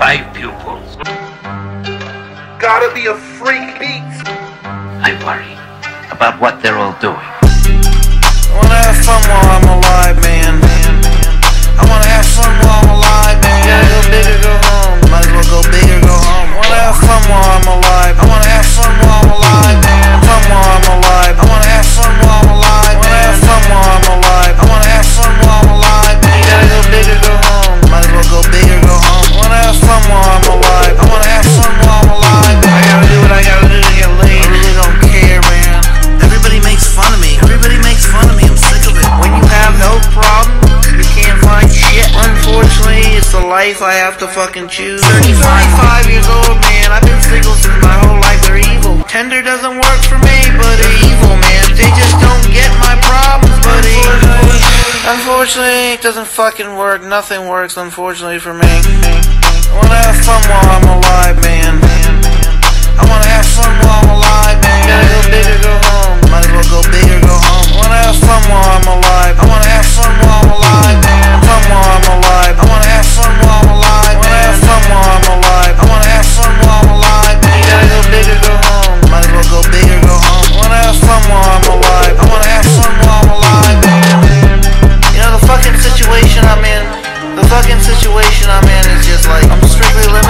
five pupils. Gotta be a freak beat. I worry about what they're all doing. I wanna have fun life, I have to fucking choose. 35 years old, man, I've been single since my whole life, they're evil. Tinder doesn't work for me, but they're evil, man. They just don't get my problems, buddy. Unfortunately, it doesn't fucking work, nothing works, unfortunately, for me. I wanna have fun while I'm alive, man. I wanna situation I'm in is just like I'm strictly living.